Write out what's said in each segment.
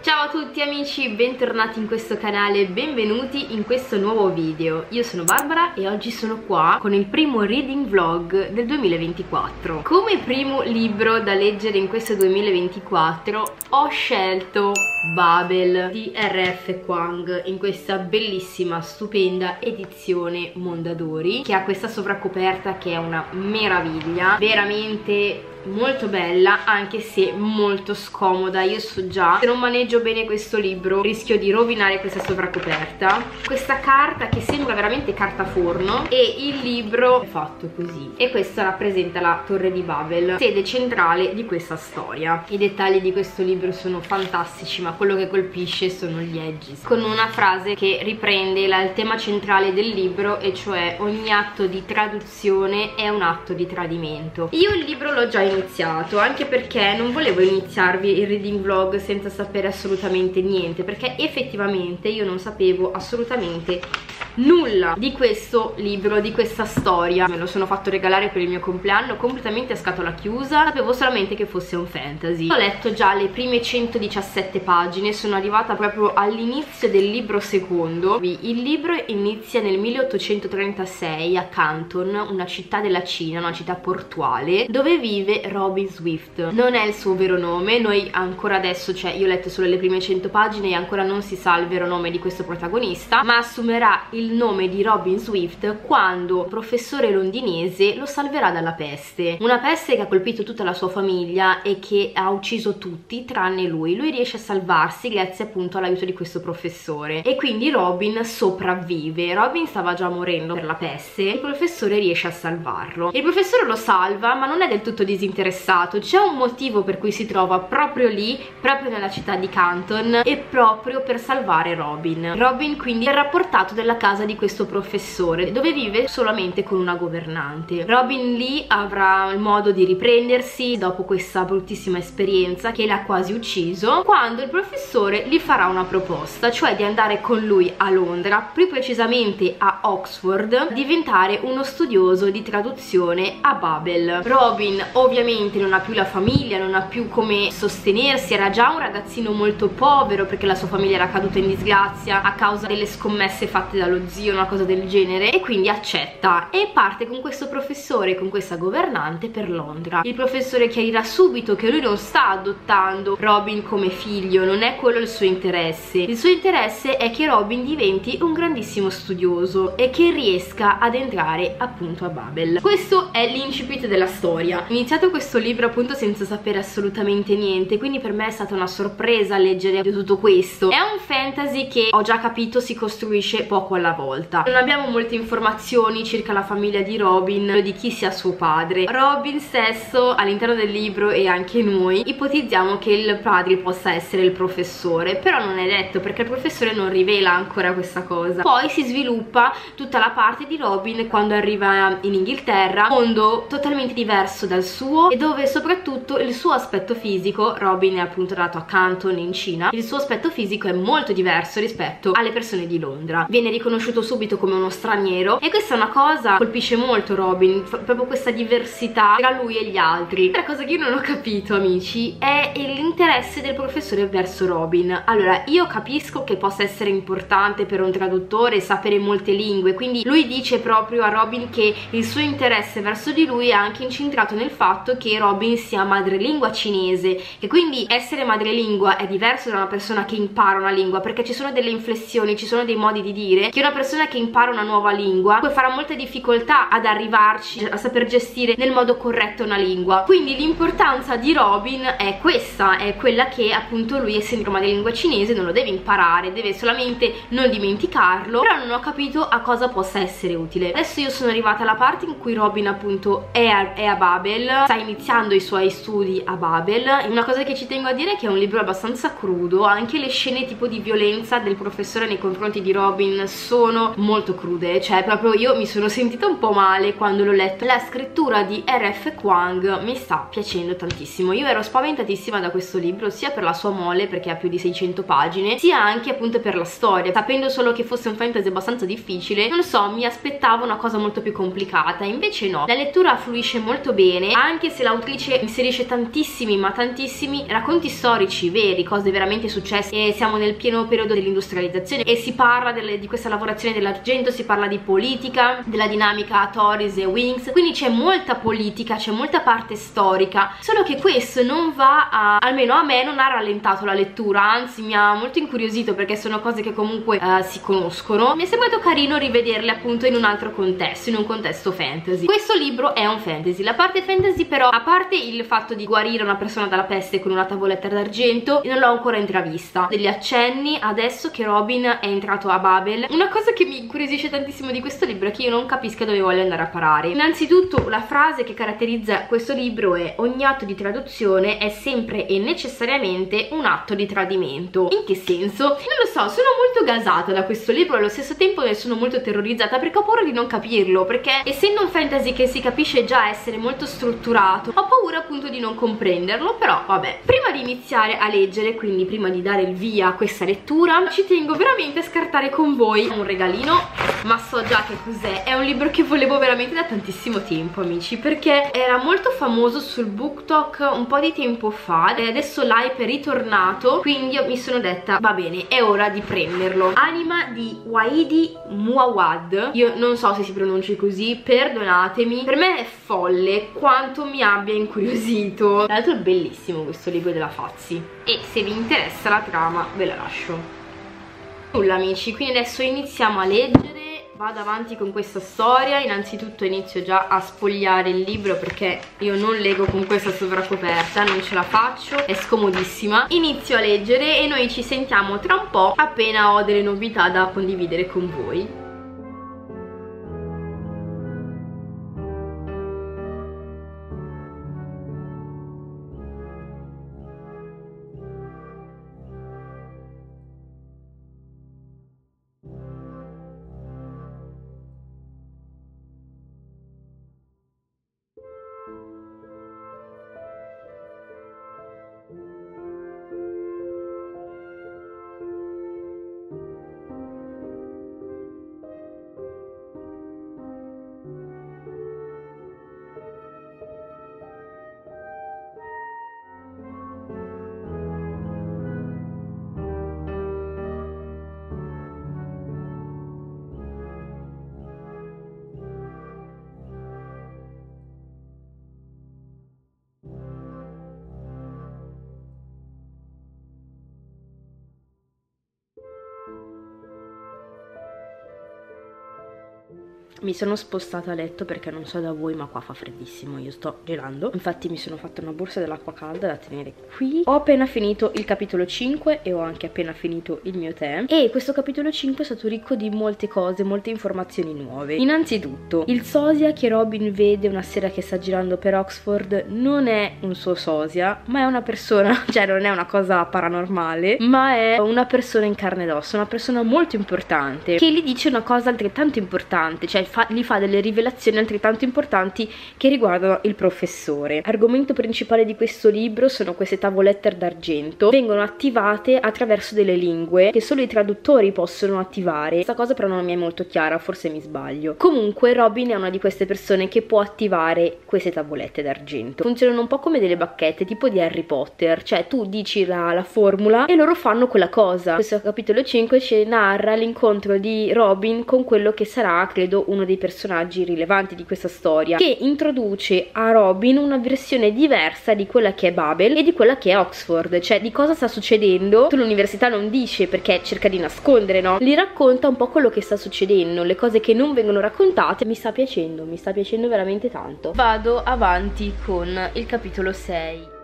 Ciao a tutti amici, bentornati in questo canale, benvenuti in questo nuovo video. Io sono Barbara e oggi sono qua con il primo reading vlog del 2024. Come primo libro da leggere in questo 2024 ho scelto Babel di R.F. Kwang in questa bellissima, stupenda edizione Mondadori che ha questa sovracoperta che è una meraviglia, veramente molto bella anche se molto scomoda io so già. Se non maneggio bene questo libro rischio di rovinare questa sovracoperta. Questa carta che sembra veramente carta forno e il libro è fatto così. E questa rappresenta la torre di Babel sede centrale di questa storia. I dettagli di questo libro sono fantastici ma quello che colpisce sono gli edges. Con una frase che riprende la, il tema centrale del libro e cioè ogni atto di traduzione è un atto di tradimento. Io il libro l'ho già iniziato anche perché non volevo iniziarvi il reading vlog senza sapere assolutamente niente perché effettivamente io non sapevo assolutamente nulla di questo libro, di questa storia. Me lo sono fatto regalare per il mio compleanno completamente a scatola chiusa. Sapevo solamente che fosse un fantasy. Ho letto già le prime 117 pagine sono arrivata proprio all'inizio del libro secondo. Il libro inizia nel 1836 a Canton una città della Cina, una città portuale dove vive Robin Swift. Non è il suo vero nome noi ancora adesso, cioè io ho letto solo le prime 100 pagine e ancora non si sa il vero nome di questo protagonista ma assumerà il il nome di Robin Swift quando un professore londinese lo salverà dalla peste. Una peste che ha colpito tutta la sua famiglia e che ha ucciso tutti tranne lui. Lui riesce a salvarsi grazie appunto all'aiuto di questo professore. E quindi Robin sopravvive. Robin stava già morendo per la peste. Il professore riesce a salvarlo. Il professore lo salva ma non è del tutto disinteressato. C'è un motivo per cui si trova proprio lì proprio nella città di Canton e proprio per salvare Robin. Robin quindi è rapportato della casa casa di questo professore dove vive solamente con una governante. Robin Lee avrà il modo di riprendersi dopo questa bruttissima esperienza che l'ha quasi ucciso quando il professore gli farà una proposta cioè di andare con lui a Londra più precisamente a Oxford diventare uno studioso di traduzione a Babel. Robin ovviamente non ha più la famiglia non ha più come sostenersi era già un ragazzino molto povero perché la sua famiglia era caduta in disgrazia a causa delle scommesse fatte dallo zio, una cosa del genere e quindi accetta e parte con questo professore, con questa governante per Londra. Il professore chiarirà subito che lui non sta adottando Robin come figlio, non è quello il suo interesse. Il suo interesse è che Robin diventi un grandissimo studioso e che riesca ad entrare appunto a Babel. Questo è l'incipit della storia. Iniziato questo libro appunto senza sapere assolutamente niente, quindi per me è stata una sorpresa leggere tutto questo. È un fantasy che ho già capito si costruisce poco alla volta. Non abbiamo molte informazioni circa la famiglia di Robin di chi sia suo padre. Robin stesso all'interno del libro e anche noi ipotizziamo che il padre possa essere il professore però non è detto perché il professore non rivela ancora questa cosa. Poi si sviluppa tutta la parte di Robin quando arriva in Inghilterra mondo totalmente diverso dal suo e dove soprattutto il suo aspetto fisico Robin è appunto nato a Canton in Cina il suo aspetto fisico è molto diverso rispetto alle persone di Londra. Viene riconosciuto riconosciuto subito come uno straniero e questa è una cosa che colpisce molto Robin proprio questa diversità tra lui e gli altri. La cosa che io non ho capito amici è l'interesse del professore verso Robin. Allora io capisco che possa essere importante per un traduttore sapere molte lingue quindi lui dice proprio a Robin che il suo interesse verso di lui è anche incentrato nel fatto che Robin sia madrelingua cinese e quindi essere madrelingua è diverso da una persona che impara una lingua perché ci sono delle inflessioni, ci sono dei modi di dire che una persona che impara una nuova lingua poi farà molta difficoltà ad arrivarci a saper gestire nel modo corretto una lingua. Quindi l'importanza di Robin è questa è quella che appunto lui essendo madrelingua cinese non lo deve imparare deve solamente non dimenticarlo. Però non ho capito a cosa possa essere utile. Adesso io sono arrivata alla parte in cui Robin appunto è a, è a Babel sta iniziando i suoi studi a Babel. Una cosa che ci tengo a dire è che è un libro abbastanza crudo anche le scene tipo di violenza del professore nei confronti di Robin sono sono molto crude cioè proprio io mi sono sentita un po' male quando l'ho letto. La scrittura di R.F. Kwang mi sta piacendo tantissimo. Io ero spaventatissima da questo libro sia per la sua mole perché ha più di 600 pagine sia anche appunto per la storia. Sapendo solo che fosse un fantasy abbastanza difficile non so mi aspettavo una cosa molto più complicata. Invece no. La lettura fluisce molto bene anche se l'autrice inserisce tantissimi ma tantissimi racconti storici veri cose veramente successe. E siamo nel pieno periodo dell'industrializzazione e si parla delle, di questa lavorazione dell'argento si parla di politica della dinamica Tories e Wings quindi c'è molta politica c'è molta parte storica solo che questo non va a almeno a me non ha rallentato la lettura anzi mi ha molto incuriosito perché sono cose che comunque uh, si conoscono. Mi è sembrato carino rivederle appunto in un altro contesto in un contesto fantasy. Questo libro è un fantasy. La parte fantasy però a parte il fatto di guarire una persona dalla peste con una tavoletta d'argento non l'ho ancora intravista. Degli accenni adesso che Robin è entrato a Babel una cosa che mi incuriosisce tantissimo di questo libro è che io non capisca dove voglio andare a parare. Innanzitutto la frase che caratterizza questo libro è ogni atto di traduzione è sempre e necessariamente un atto di tradimento. In che senso? non lo so sono molto gasata da questo libro e allo stesso tempo ne sono molto terrorizzata perché ho paura di non capirlo perché essendo un fantasy che si capisce già essere molto strutturato ho paura appunto di non comprenderlo però vabbè. Prima di iniziare a leggere quindi prima di dare il via a questa lettura ci tengo veramente a scartare con voi. un regalino ma so già che cos'è. È un libro che volevo veramente da tantissimo tempo amici perché era molto famoso sul BookTok un po' di tempo fa e adesso l'hype è ritornato quindi mi sono detta va bene è ora di prenderlo. Anima di Waidi Muawad. Io non so se si pronunci così perdonatemi. Per me è folle quanto mi abbia incuriosito. Tra l'altro è bellissimo questo libro della Fazzi e se vi interessa la trama ve la lascio nulla amici quindi adesso iniziamo a leggere. Vado avanti con questa storia. Innanzitutto inizio già a spogliare il libro perché io non leggo con questa sovracoperta non ce la faccio è scomodissima. Inizio a leggere e noi ci sentiamo tra un po' appena ho delle novità da condividere con voi mi sono spostata a letto perché non so da voi ma qua fa freddissimo io sto gelando. Infatti mi sono fatta una borsa dell'acqua calda da tenere qui. Ho appena finito il capitolo 5 e ho anche appena finito il mio tè. E questo capitolo 5 è stato ricco di molte cose molte informazioni nuove. Innanzitutto il sosia che Robin vede una sera che sta girando per Oxford non è un suo sosia ma è una persona cioè non è una cosa paranormale ma è una persona in carne ed ossa una persona molto importante che gli dice una cosa altrettanto importante cioè fa, gli fa delle rivelazioni altrettanto importanti che riguardano il professore. Argomento principale di questo libro sono queste tavolette d'argento, vengono attivate attraverso delle lingue che solo i traduttori possono attivare. Questa cosa però non mi è molto chiara, forse mi sbaglio. Comunque Robin è una di queste persone che può attivare queste tavolette d'argento. Funzionano un po' come delle bacchette, tipo di Harry Potter, cioè tu dici la, la formula e loro fanno quella cosa. Questo capitolo 5 ci narra l'incontro di Robin con quello che sarà, credo, un uno dei personaggi rilevanti di questa storia che introduce a Robin una versione diversa di quella che è Babel e di quella che è Oxford. Cioè di cosa sta succedendo? L'università non dice perché cerca di nascondere no? li racconta un po' quello che sta succedendo le cose che non vengono raccontate. Mi sta piacendo mi sta piacendo veramente tanto. Vado avanti con il capitolo 6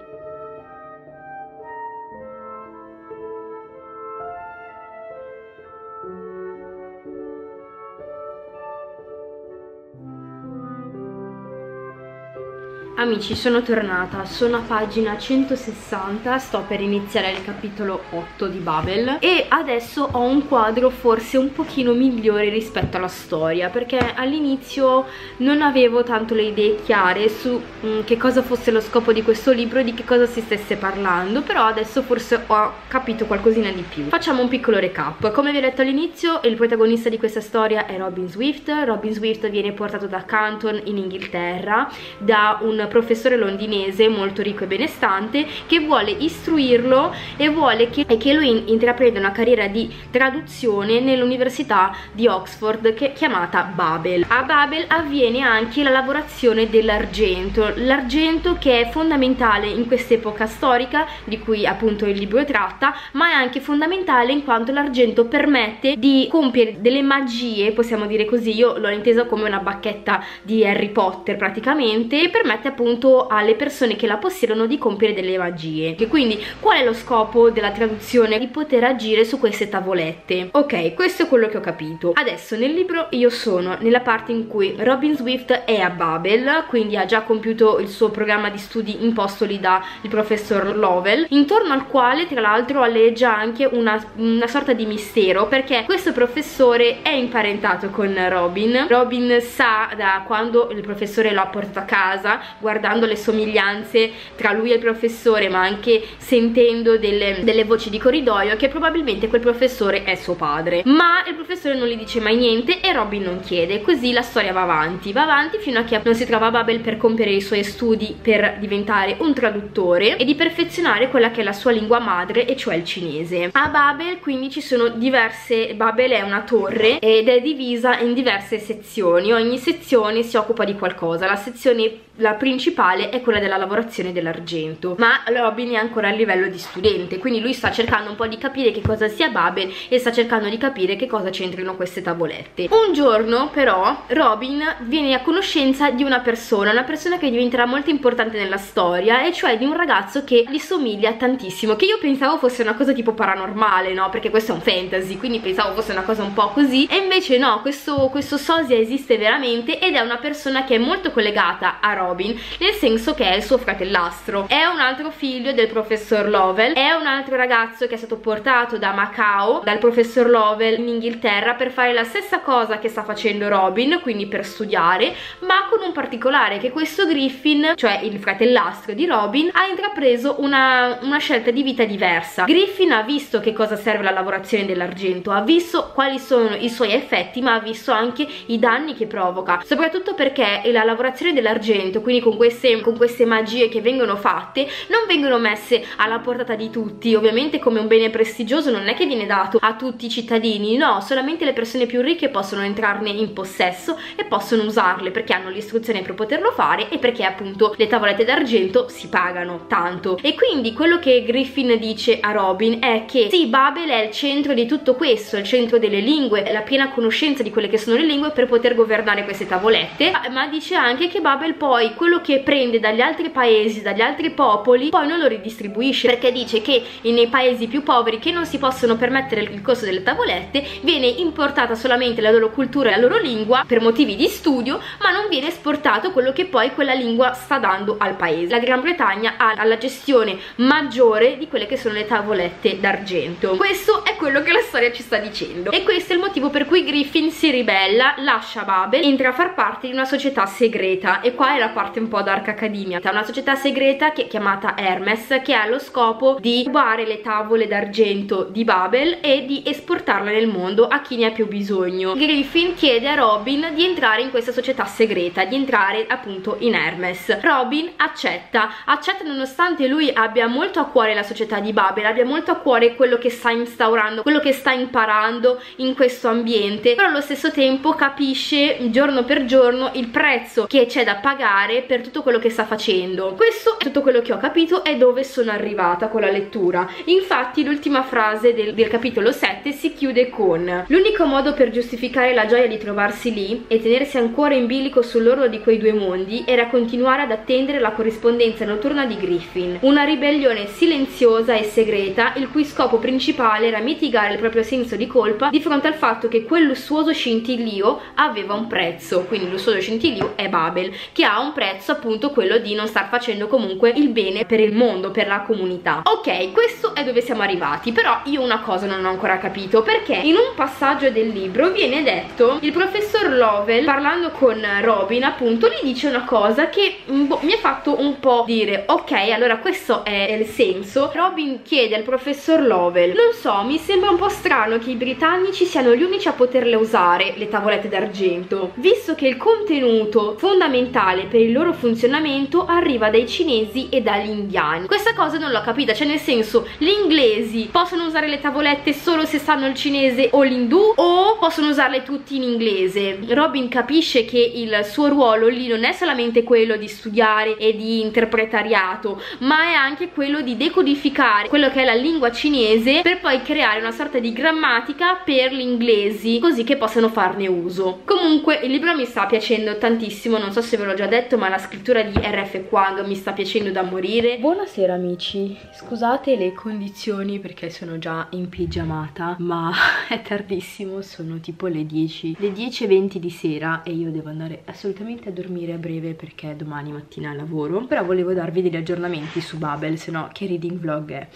Amici, sono tornata, sono a pagina 160, sto per iniziare il capitolo 8 di Babel. E adesso ho un quadro forse un pochino migliore rispetto alla storia perché all'inizio non avevo tanto le idee chiare su mh, mm, che cosa fosse lo scopo di questo libro e di che cosa si stesse parlando però adesso forse ho capito qualcosina di più. Facciamo un piccolo recap, come vi ho detto all'inizio il protagonista di questa storia è Robin Swift, Robin Swift viene portato da Canton in Inghilterra da un professore londinese molto ricco e benestante che vuole istruirlo e vuole che, che lui intraprenda una carriera di traduzione nell'università di Oxford che chiamata Babel. A Babel avviene anche la lavorazione dell'argento, l'argento che è fondamentale in quest'epoca storica di cui appunto il libro tratta, ma è anche fondamentale in quanto l'argento permette di compiere delle magie, possiamo dire così, io l'ho intesa come una bacchetta di Harry Potter praticamente e permette appunto alle persone che la possiedono di compiere delle magie. E quindi qual è lo scopo della traduzione? di poter agire su queste tavolette. Ok questo è quello che ho capito. Adesso nel libro io sono nella parte in cui Robin Swift è a Babel quindi ha già compiuto il suo programma di studi impostoli dal professor Lovell intorno al quale tra l'altro alleggia anche una, una sorta di mistero perché questo professore è imparentato con Robin. Robin sa da quando il professore lo ha portato a casa guardando le somiglianze tra lui e il professore ma anche sentendo delle, delle voci di corridoio che probabilmente quel professore è suo padre. Ma il professore non gli dice mai niente e Robin non chiede. Così la storia va avanti. Va avanti fino a che non si trova Babel per compiere i suoi studi per diventare un traduttore e di perfezionare quella che è la sua lingua madre e cioè il cinese. A Babel quindi ci sono diverse Babel è una torre ed è divisa in diverse sezioni. Ogni sezione si occupa di qualcosa. La sezione la principale è quella della lavorazione dell'argento ma Robin è ancora a livello di studente quindi lui sta cercando un po' di capire che cosa sia Babel e sta cercando di capire che cosa c'entrino queste tavolette. Un giorno però Robin viene a conoscenza di una persona una persona che diventerà molto importante nella storia e cioè di un ragazzo che gli somiglia tantissimo che io pensavo fosse una cosa tipo paranormale no? Perché questo è un fantasy quindi pensavo fosse una cosa un po' così e invece no questo, questo sosia esiste veramente ed è una persona che è molto collegata a Robin Robin nel senso che è il suo fratellastro. È un altro figlio del professor Lovell è un altro ragazzo che è stato portato da Macao dal professor Lovell in Inghilterra per fare la stessa cosa che sta facendo Robin quindi per studiare ma con un particolare che questo Griffin cioè il fratellastro di Robin ha intrapreso una, una scelta di vita diversa. Griffin ha visto che cosa serve la lavorazione dell'argento ha visto quali sono i suoi effetti ma ha visto anche i danni che provoca soprattutto perché la lavorazione dell'argento momento. Quindi con queste, con queste magie che vengono fatte non vengono messe alla portata di tutti. Ovviamente come un bene prestigioso non è che viene dato a tutti i cittadini. No solamente le persone più ricche possono entrarne in possesso e possono usarle perché hanno l'istruzione per poterlo fare e perché appunto le tavolette d'argento si pagano tanto. E quindi quello che Griffin dice a Robin è che sì Babel è il centro di tutto questo il centro delle lingue la piena conoscenza di quelle che sono le lingue per poter governare queste tavolette ma dice anche che Babel poi poi quello che prende dagli altri paesi, dagli altri popoli, poi non lo ridistribuisce perché dice che nei paesi più poveri che non si possono permettere il costo delle tavolette viene importata solamente la loro cultura e la loro lingua per motivi di studio ma non viene esportato quello che poi quella lingua sta dando al paese. La Gran Bretagna ha la gestione maggiore di quelle che sono le tavolette d'argento. Questo è quello che la storia ci sta dicendo e questo è il motivo per cui Griffin si ribella, lascia Babel, entra a far parte di una società segreta e qua è la parte un po' Dark Academia. È una società segreta che è chiamata Hermes che ha lo scopo di rubare le tavole d'argento di Babel e di esportarle nel mondo a chi ne ha più bisogno. Griffin chiede a Robin di entrare in questa società segreta di entrare appunto in Hermes. Robin accetta. Accetta nonostante lui abbia molto a cuore la società di Babel abbia molto a cuore quello che sta instaurando quello che sta imparando in questo ambiente però allo stesso tempo capisce giorno per giorno il prezzo che c'è da pagare fare per tutto quello che sta facendo. Questo è tutto quello che ho capito e dove sono arrivata con la lettura. Infatti l'ultima frase del, del capitolo 7 si chiude con l'unico modo per giustificare la gioia di trovarsi lì e tenersi ancora in bilico sull'orlo di quei due mondi era continuare ad attendere la corrispondenza notturna di Griffin una ribellione silenziosa e segreta il cui scopo principale era mitigare il proprio senso di colpa di fronte al fatto che quel lussuoso scintillio aveva un prezzo. Quindi il lussuoso scintillio è Babel che ha un prezzo appunto quello di non star facendo comunque il bene per il mondo, per la comunità. Ok, questo è dove siamo arrivati, però io una cosa non ho ancora capito, perché in un passaggio del libro viene detto, il professor Lovell parlando con Robin appunto gli dice una cosa che boh, mi ha fatto un po' dire ok allora questo è il senso Robin chiede al professor Lovell non so mi sembra un po' strano che i britannici siano gli unici a poterle usare le tavolette d'argento visto che il contenuto fondamentale per il loro funzionamento arriva dai cinesi e dagli indiani. Questa cosa non l'ho capita cioè nel senso gli inglesi possono usare le tavolette solo se sanno il cinese o l'indù o possono usarle tutti in inglese. Robin capisce che il suo ruolo lì non è solamente quello di studiare e di interpretariato ma è anche quello di decodificare quello che è la lingua cinese per poi creare una sorta di grammatica per gli inglesi così che possano farne uso. Comunque il libro mi sta piacendo tantissimo non so se ve l'ho già detto ma la scrittura di R.F. Kwang mi sta piacendo da morire. Buonasera amici. Scusate le condizioni perché sono già in pigiamata ma è tardissimo sono tipo le 10 le 10.20 di sera e io devo andare assolutamente a dormire a breve perché domani mattina lavoro. Però volevo darvi degli aggiornamenti su Babel se no che reading vlog è.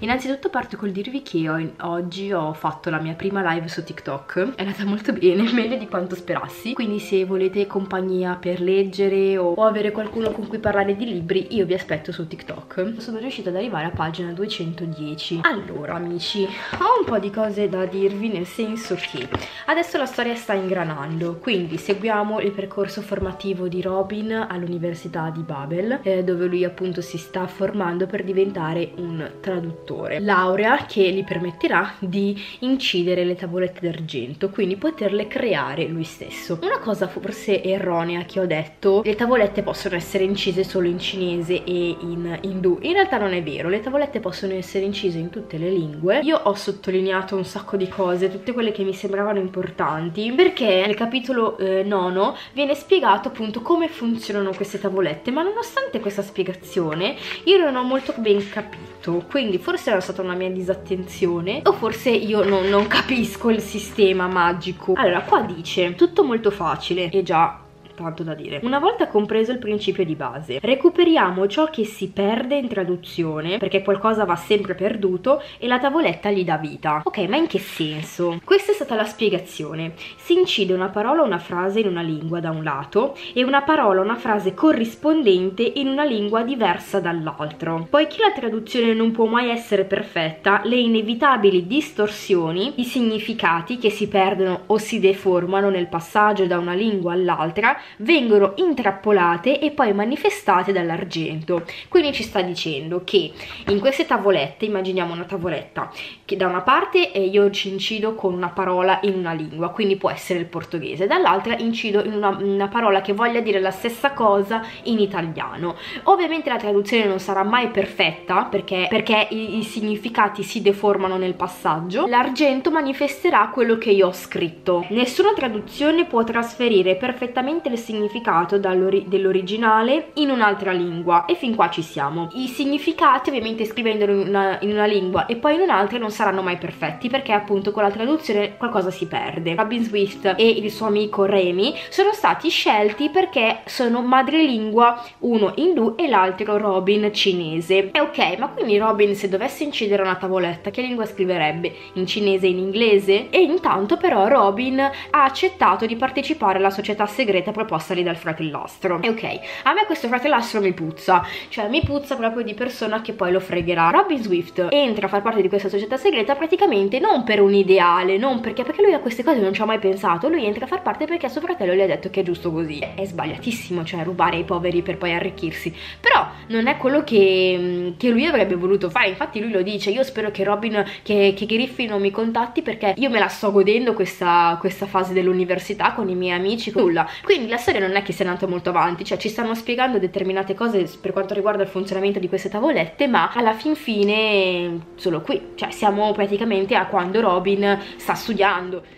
Innanzitutto parto col dirvi che ho, oggi ho fatto la mia prima live su TikTok. È andata molto bene meglio di quanto sperassi. Quindi se volete compagnia per leggere o, o avere qualcuno con cui parlare di libri io vi aspetto su TikTok. Sono riuscita ad arrivare a pagina 210 allora amici ho un po' di cose da dirvi nel senso che adesso la storia sta ingranando quindi seguiamo il percorso formativo di Robin all'università di Babel eh, dove lui appunto si sta formando per diventare un traduttore laurea che gli permetterà di incidere le tavolette d'argento quindi poterle creare lui stesso. Una cosa forse erronea che ho detto le tavolette possono essere incise solo in cinese e in indù. In realtà non è vero le tavolette possono essere incise in tutte le lingue. Io ho sottolineato un sacco di cose tutte quelle che mi sembravano importanti perché nel capitolo eh, nono viene spiegato appunto come funzionano queste tavolette ma nonostante questa spiegazione io non ho molto ben capito. Quindi forse era stata una mia disattenzione o forse io non, non capisco il sistema magico. Allora qua dice tutto molto facile. E già tanto da dire. Una volta compreso il principio di base, recuperiamo ciò che si perde in traduzione, perché qualcosa va sempre perduto, e la tavoletta gli dà vita. Ok, ma in che senso? Questa è stata la spiegazione. Si incide una parola o una frase in una lingua da un lato, e una parola o una frase corrispondente in una lingua diversa dall'altro. Poiché la traduzione non può mai essere perfetta, le inevitabili distorsioni, i significati che si perdono o si deformano nel passaggio da una lingua all'altra, vengono intrappolate e poi manifestate dall'argento. Quindi ci sta dicendo che in queste tavolette, immaginiamo una tavoletta, che da una parte eh, io ci incido con una parola in una lingua, quindi può essere il portoghese, dall'altra incido in una, una parola che voglia dire la stessa cosa in italiano. Ovviamente la traduzione non sarà mai perfetta perché, perché i, i significati si deformano nel passaggio, l'argento manifesterà quello che io ho scritto. Nessuna traduzione può trasferire perfettamente significato dell'originale in un'altra lingua e fin qua ci siamo. I significati ovviamente scrivendolo in una, in una lingua e poi in un'altra non saranno mai perfetti perché appunto con la traduzione qualcosa si perde. Robin Swift e il suo amico Remy sono stati scelti perché sono madrelingua uno indù e l'altro Robin cinese. E ok, ma quindi Robin se dovesse incidere una tavoletta che lingua scriverebbe? In cinese e in inglese? E intanto però Robin ha accettato di partecipare alla società segreta proposta lì dal fratellastro. E ok, a me questo fratellastro mi puzza, cioè mi puzza proprio di persona che poi lo fregherà. Robin Swift entra a far parte di questa società segreta praticamente non per un ideale, non perché, perché lui a queste cose non ci ha mai pensato, lui entra a far parte perché suo fratello gli ha detto che è giusto così. È sbagliatissimo, cioè rubare ai poveri per poi arricchirsi, però non è quello che, che lui avrebbe voluto fare, infatti lui lo dice, io spero che Robin, che, che Griffin non mi contatti perché io me la sto godendo questa, questa fase dell'università con i miei amici, nulla. Quindi la storia non è che sia andata molto avanti, cioè ci stanno spiegando determinate cose per quanto riguarda il funzionamento di queste tavolette, ma alla fin fine solo qui, cioè siamo praticamente a quando Robin sta studiando.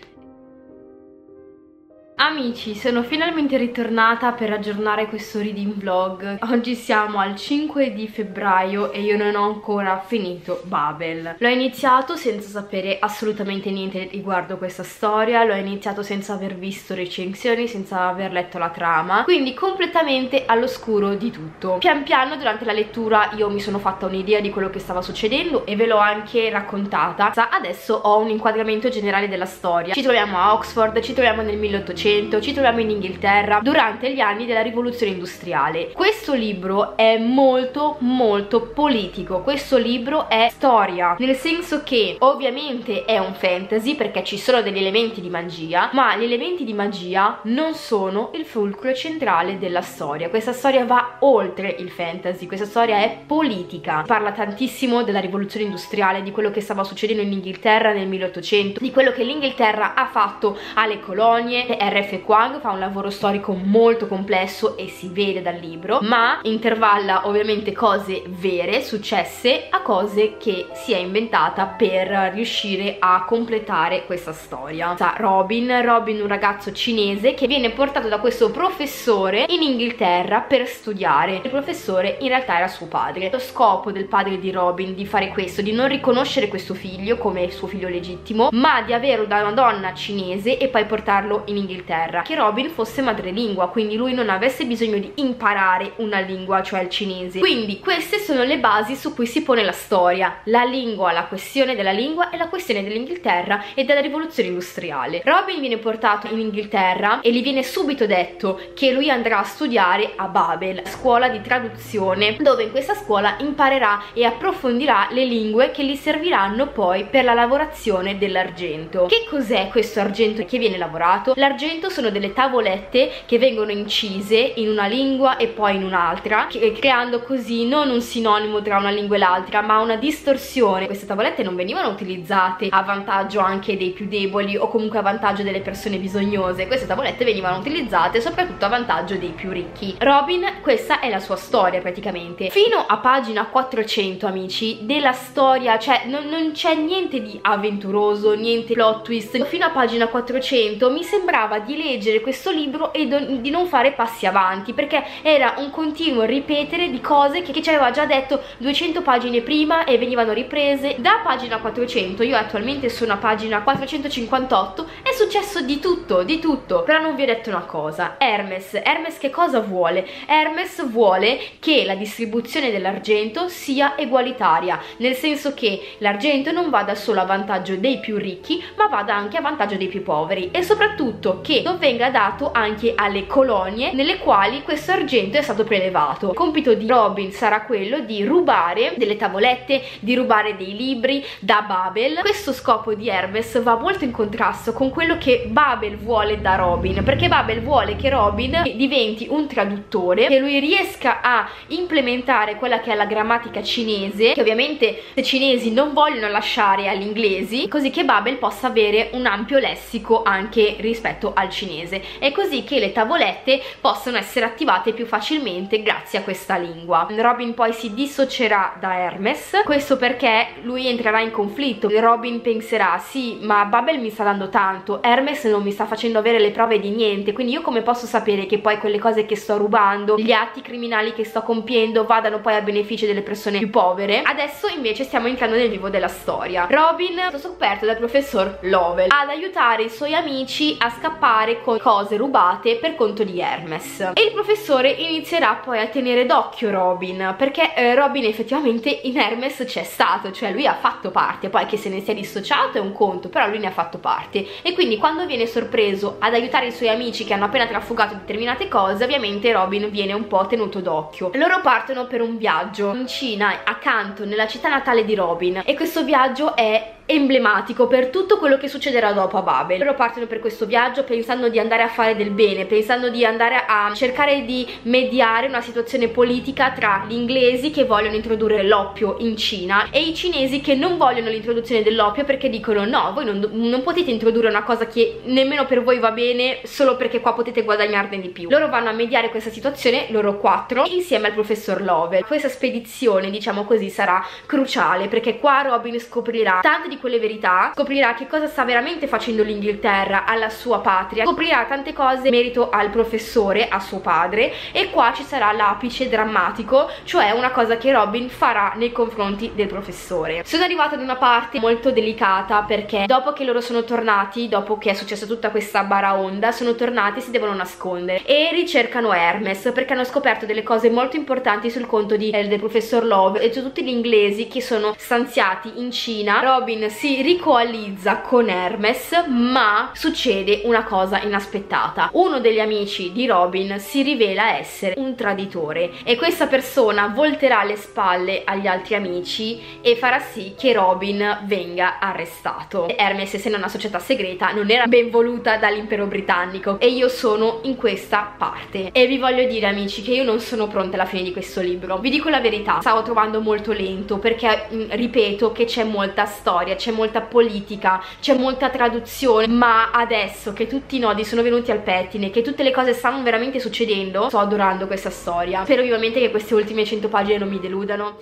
Amici, sono finalmente ritornata per aggiornare questo reading vlog. Oggi siamo al 5 di febbraio e io non ho ancora finito Babel. L'ho iniziato senza sapere assolutamente niente riguardo questa storia, l'ho iniziato senza aver visto recensioni, senza aver letto la trama, quindi completamente all'oscuro di tutto. Pian piano durante la lettura io mi sono fatta un'idea di quello che stava succedendo e ve l'ho anche raccontata. Adesso ho un inquadramento generale della storia. Ci troviamo a Oxford, ci troviamo nel 1800, ci troviamo in Inghilterra durante gli anni della rivoluzione industriale. Questo libro è molto molto politico, questo libro è storia, nel senso che ovviamente è un fantasy perché ci sono degli elementi di magia, ma gli elementi di magia non sono il fulcro centrale della storia. Questa storia va oltre il fantasy, questa storia è politica. Parla tantissimo della rivoluzione industriale, di quello che stava succedendo in Inghilterra nel 1800, di quello che l'Inghilterra ha fatto alle colonie. R.F. Kwang fa un lavoro storico molto complesso e si vede dal libro, ma intervalla ovviamente cose vere, successe, a cose che si è inventata per riuscire a completare questa storia. Sa Robin, Robin un ragazzo cinese che viene portato da questo professore in Inghilterra per studiare. Il professore in realtà era suo padre. Lo scopo del padre di Robin di fare questo, di non riconoscere questo figlio come suo figlio legittimo, ma di averlo da una donna cinese e poi portarlo in Inghilterra. Che Robin fosse madrelingua, quindi lui non avesse bisogno di imparare una lingua, cioè il cinese. Quindi queste sono le basi su cui si pone la storia. La lingua, la questione della lingua e la questione dell'Inghilterra e della rivoluzione industriale. Robin viene portato in Inghilterra e gli viene subito detto che lui andrà a studiare a Babel, scuola di traduzione, dove in questa scuola imparerà e approfondirà le lingue che gli serviranno poi per la lavorazione dell'argento. Che cos'è questo argento che viene lavorato? L'argento sono delle tavolette che vengono incise in una lingua e poi in un'altra, creando così non un sinonimo tra una lingua e l'altra, ma una distorsione. Queste tavolette non venivano utilizzate a vantaggio anche dei più deboli o comunque a vantaggio delle persone bisognose. Queste tavolette venivano utilizzate soprattutto a vantaggio dei più ricchi. Robin, questa è la sua storia praticamente. Fino a pagina 400, amici, della storia, cioè non, non c'è niente di avventuroso, niente plot twist. Fino a pagina 400 mi sembrava di leggere questo libro e di non fare passi avanti perché era un continuo ripetere di cose che, che ci aveva già detto 200 pagine prima e venivano riprese. Da pagina 400 io attualmente sono a pagina 458 è successo di tutto di tutto. Però non vi ho detto una cosa. Hermes Hermes che cosa vuole? Hermes vuole che la distribuzione dell'argento sia egualitaria nel senso che l'argento non vada solo a vantaggio dei più ricchi ma vada anche a vantaggio dei più poveri e soprattutto che non venga dato anche alle colonie nelle quali questo argento è stato prelevato. Il compito di Robin sarà quello di rubare delle tavolette, di rubare dei libri da Babel. Questo scopo di Hermes va molto in contrasto con quello che Babel vuole da Robin, perché Babel vuole che Robin diventi un traduttore, che lui riesca a implementare quella che è la grammatica cinese, che ovviamente i cinesi non vogliono lasciare agli inglesi, così che Babel possa avere un ampio lessico anche rispetto al cinese. È così che le tavolette possono essere attivate più facilmente grazie a questa lingua. Robin poi si dissocierà da Hermes, questo perché lui entrerà in conflitto. Robin penserà, sì, ma Babel mi sta dando tanto, Hermes non mi sta facendo avere le prove di niente, quindi io come posso sapere che poi quelle cose che sto rubando, gli atti criminali che sto compiendo vadano poi a beneficio delle persone più povere? Adesso invece stiamo entrando nel vivo della storia. Robin è stato scoperto dal professor Lovell ad aiutare i suoi amici a scappare con cose rubate per conto di Hermes. E il professore inizierà poi a tenere d'occhio Robin perché eh, Robin effettivamente in Hermes c'è stato cioè lui ha fatto parte poi che se ne sia dissociato è un conto però lui ne ha fatto parte. E quindi quando viene sorpreso ad aiutare i suoi amici che hanno appena trafugato determinate cose ovviamente Robin viene un po' tenuto d'occhio. Loro partono per un viaggio in Cina accanto nella città natale di Robin. E questo viaggio è emblematico per tutto quello che succederà dopo a Babel. Loro partono per questo viaggio pensando di andare a fare del bene, pensando di andare a cercare di mediare una situazione politica tra gli inglesi che vogliono introdurre l'oppio in Cina e i cinesi che non vogliono l'introduzione dell'oppio perché dicono no, voi non, non, potete introdurre una cosa che nemmeno per voi va bene solo perché qua potete guadagnarne di più. Loro vanno a mediare questa situazione, loro quattro, insieme al professor Lovell. Questa spedizione, diciamo così, sarà cruciale perché qua Robin scoprirà tante di quelle verità, scoprirà che cosa sta veramente facendo l'Inghilterra alla sua patria scoprirà tante cose in merito al professore, a suo padre e qua ci sarà l'apice drammatico, cioè una cosa che Robin farà nei confronti del professore. Sono arrivata ad una parte molto delicata perché dopo che loro sono tornati, dopo che è successa tutta questa baraonda, sono tornati e si devono nascondere e ricercano Hermes perché hanno scoperto delle cose molto importanti sul conto di, eh, del professor Love e su tutti gli inglesi che sono stanziati in Cina. Robin si ricoalizza con Hermes ma succede una cosa inaspettata. Uno degli amici di Robin si rivela essere un traditore e questa persona volterà le spalle agli altri amici e farà sì che Robin venga arrestato. Hermes essendo una società segreta non era ben voluta dall'impero britannico e io sono in questa parte e vi voglio dire amici che io non sono pronta alla fine di questo libro vi dico la verità stavo trovando molto lento perché mm, ripeto che c'è molta storia c'è molta politica c'è molta traduzione ma adesso che tutti i nodi sono venuti al pettine che tutte le cose stanno veramente succedendo. Sto adorando questa storia. Spero vivamente che queste ultime 100 pagine non mi deludano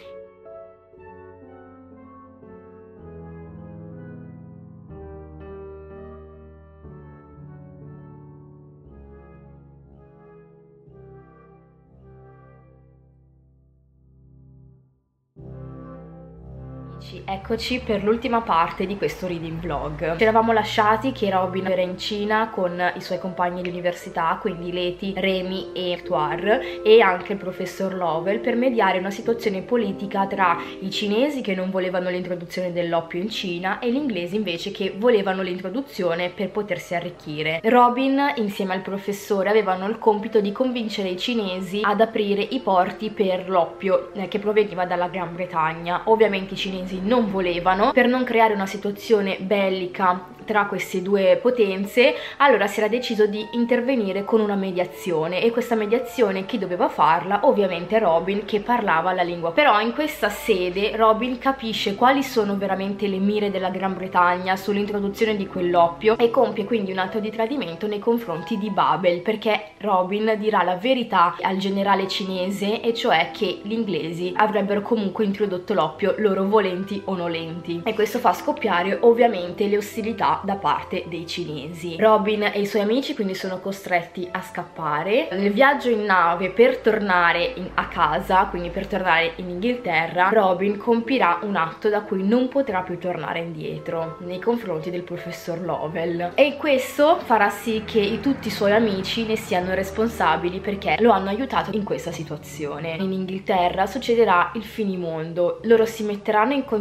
amici, eccoci per l'ultima parte di questo reading vlog. Ci eravamo lasciati che Robin era in Cina con i suoi compagni di università, quindi Leti, Remy e Tuar, e anche il professor Lovell per mediare una situazione politica tra i cinesi che non volevano l'introduzione dell'oppio in Cina e gli inglesi invece che volevano l'introduzione per potersi arricchire. Robin insieme al professore avevano il compito di convincere i cinesi ad aprire i porti per l'oppio eh, che proveniva dalla Gran Bretagna. Ovviamente i cinesi non volevano per non creare una situazione bellica tra queste due potenze allora si era deciso di intervenire con una mediazione. E questa mediazione chi doveva farla? ovviamente Robin che parlava la lingua. Però in questa sede Robin capisce quali sono veramente le mire della Gran Bretagna sull'introduzione di quell'oppio e compie quindi un atto di tradimento nei confronti di Babel perché Robin dirà la verità al generale cinese e cioè che gli inglesi avrebbero comunque introdotto l'oppio loro volenti o nolenti e questo fa scoppiare ovviamente le ostilità da parte dei cinesi. Robin e i suoi amici quindi sono costretti a scappare. Nel viaggio in nave per tornare in, a casa, quindi per tornare in Inghilterra, Robin compirà un atto da cui non potrà più tornare indietro nei confronti del professor Lovell. E questo farà sì che tutti i suoi amici ne siano responsabili perché lo hanno aiutato in questa situazione. In Inghilterra succederà il finimondo. Loro si metteranno in contatto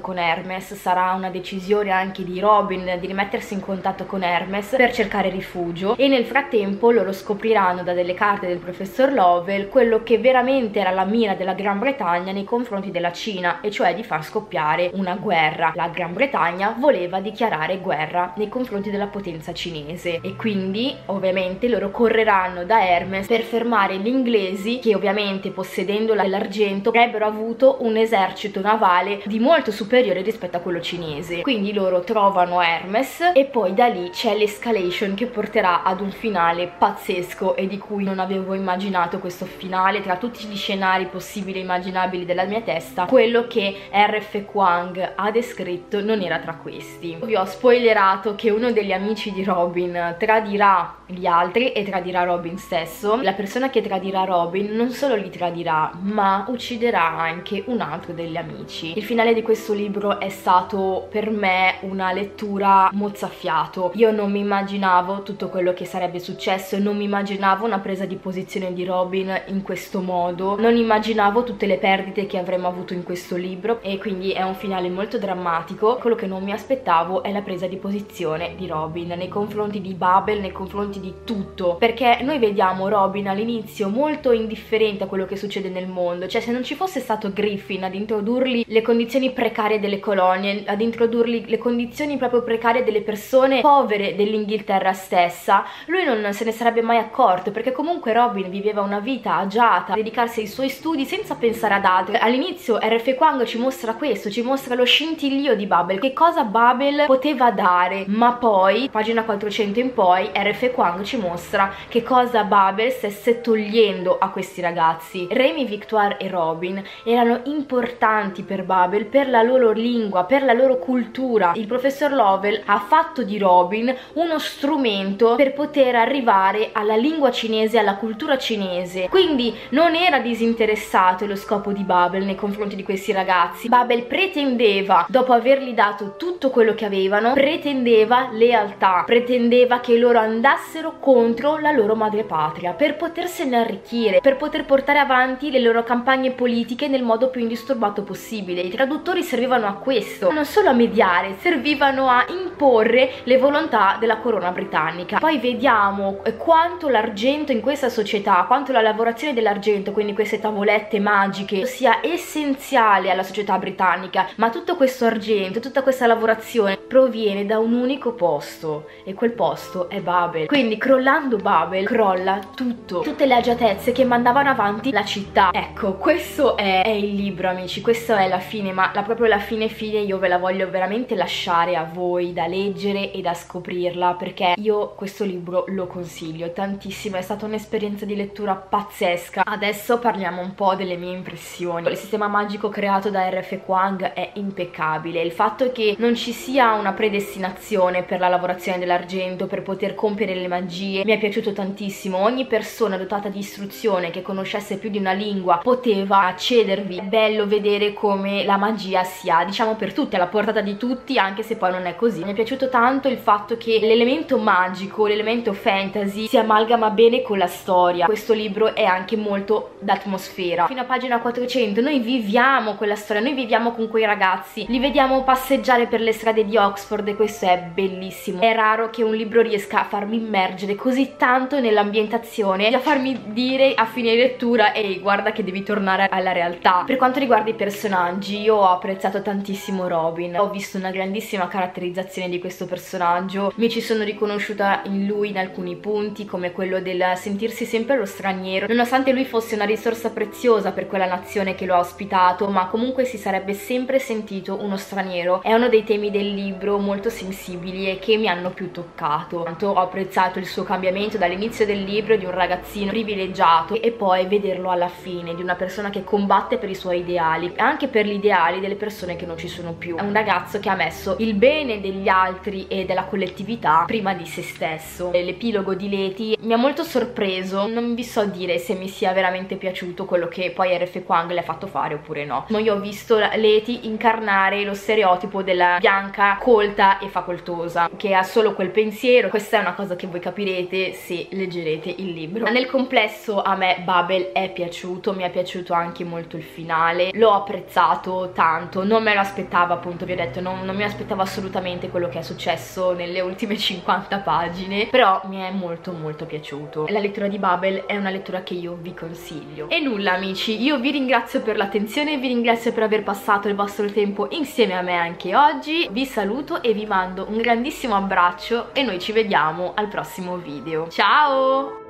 con Hermes, sarà una decisione anche di Robin di rimettersi in contatto con Hermes per cercare rifugio e nel frattempo loro scopriranno da delle carte del professor Lovell quello che veramente era la mira della Gran Bretagna nei confronti della Cina e cioè di far scoppiare una guerra. La Gran Bretagna voleva dichiarare guerra nei confronti della potenza cinese e quindi ovviamente loro correranno da Hermes per fermare gli inglesi che ovviamente possedendo l'argento avrebbero avuto un esercito navale di molto superiore rispetto a quello cinese. Quindi loro trovano Hermes Hermes e poi da lì c'è l'escalation che porterà ad un finale pazzesco e di cui non avevo immaginato questo finale. Tra tutti gli scenari possibili e immaginabili della mia testa quello che RF Kwang ha descritto non era tra questi. Vi ho spoilerato che uno degli amici di Robin tradirà gli altri e tradirà Robin stesso. La persona che tradirà Robin non solo li tradirà ma ucciderà anche un altro degli amici. Il finale di questo libro è stato per me una lettura mozzafiato. Io non mi immaginavo tutto quello che sarebbe successo non mi immaginavo una presa di posizione di Robin in questo modo. Non immaginavo tutte le perdite che avremmo avuto in questo libro e quindi è un finale molto drammatico. Quello che non mi aspettavo è la presa di posizione di Robin nei confronti di Babel nei confronti di tutto perché noi vediamo Robin all'inizio molto indifferente a quello che succede nel mondo. Cioè se non ci fosse stato Griffin ad introdurli le condizioni precarie delle colonie ad introdurli le condizioni proprio precarie delle persone povere dell'Inghilterra stessa lui non se ne sarebbe mai accorto perché comunque Robin viveva una vita agiata dedicarsi ai suoi studi senza pensare ad altro. All'inizio RF Quang ci mostra questo ci mostra lo scintillio di Babel. Che cosa Babel poteva dare? Ma poi pagina 400 in poi RF Quang ci mostra che cosa Babel stesse togliendo a questi ragazzi. Remy, Victoire e Robin erano importanti per Babel Babel, per la loro lingua, per la loro cultura. Il professor Lovell ha fatto di Robin uno strumento per poter arrivare alla lingua cinese, alla cultura cinese. Quindi non era disinteressato lo scopo di Babel nei confronti di questi ragazzi. Babel pretendeva, dopo avergli dato tutto quello che avevano, pretendeva lealtà, pretendeva che loro andassero contro la loro madrepatria per potersene arricchire, per poter portare avanti le loro campagne politiche nel modo più indisturbato possibile. I traduttori servivano a questo, non solo a mediare, servivano a imporre le volontà della corona britannica. Poi vediamo quanto l'argento in questa società, quanto la lavorazione dell'argento, quindi queste tavolette magiche, sia essenziale alla società britannica, ma tutto questo argento, tutta questa lavorazione proviene da un unico posto e quel posto è Babel. Quindi crollando Babel crolla tutto, tutte le agiatezze che mandavano avanti la città. Ecco, questo è, è il libro amici, questa è la fine, ma la, proprio la fine fine io ve la voglio veramente lasciare a voi da leggere e da scoprirla perché io questo libro lo consiglio tantissimo, è stata un'esperienza di lettura pazzesca. Adesso parliamo un po' delle mie impressioni. Il sistema magico creato da RF Kwang è impeccabile, il fatto che non ci sia una predestinazione per la lavorazione dell'argento, per poter compiere le magie, mi è piaciuto tantissimo. Ogni persona dotata di istruzione che conoscesse più di una lingua poteva accedervi. È bello vedere come la magia sia, diciamo, per tutti, alla portata di tutti, anche se poi non è così. Mi è piaciuto tanto il fatto che l'elemento magico, l'elemento fantasy si amalgama bene con la storia. Questo libro è anche molto d'atmosfera. Fino a pagina 400 noi viviamo quella storia, noi viviamo con quei ragazzi, li vediamo passeggiare per le strade di Oxford e questo è bellissimo. È raro che un libro riesca a farmi immergere così tanto nell'ambientazione e a farmi dire a fine lettura ehi guarda che devi tornare alla realtà. Per quanto riguarda i personaggi io ho apprezzato tantissimo Robin, ho visto una grandissima caratterizzazione di questo personaggio, mi ci sono riconosciuta in lui in alcuni punti come quello del sentirsi sempre lo straniero, nonostante lui fosse una risorsa preziosa per quella nazione che lo ha ospitato, ma comunque si sarebbe sempre sentito uno straniero. È uno dei temi del libro molto sensibili e che mi hanno più toccato. Tanto ho apprezzato il suo cambiamento dall'inizio del libro di un ragazzino privilegiato e poi vederlo alla fine di una persona che combatte per i suoi ideali anche per gli ideali delle persone che non ci sono più. È un ragazzo che ha messo il bene degli altri e della collettività prima di se stesso. L'epilogo di Leti mi ha molto sorpreso, non vi so dire se mi sia veramente piaciuto quello che poi RF Kwang le ha fatto fare oppure no. Io ho visto Leti incarnare lo stereotipo della bianca colta e facoltosa che ha solo quel pensiero. Questa è una cosa che voi capirete se leggerete il libro. Ma nel complesso a me Babel è piaciuto, mi è piaciuto anche molto il finale, l'ho apprezzato tanto, non me lo aspettavo appunto, vi ho detto, non, non mi aspettavo assolutamente quello che è successo nelle ultime 50 pagine, però mi è molto molto piaciuto. La lettura di Babel è una lettura che io vi consiglio. E nulla amici, io vi ringrazio per l'attenzione, vi ringrazio per aver passato il vostro tempo insieme a me anche oggi, vi saluto e vi mando un grandissimo abbraccio e noi ci vediamo al prossimo video. Ciao!